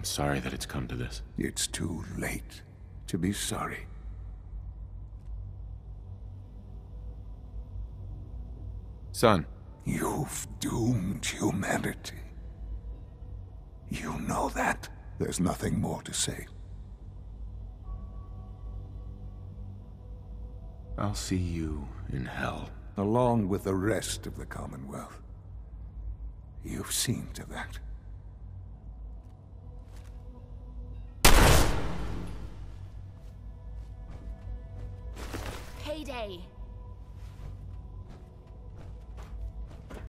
I'm sorry that it's come to this. It's too late to be sorry. Son. You've doomed humanity. You know that. There's nothing more to say. I'll see you in hell. Along with the rest of the Commonwealth. You've seen to that. Payday.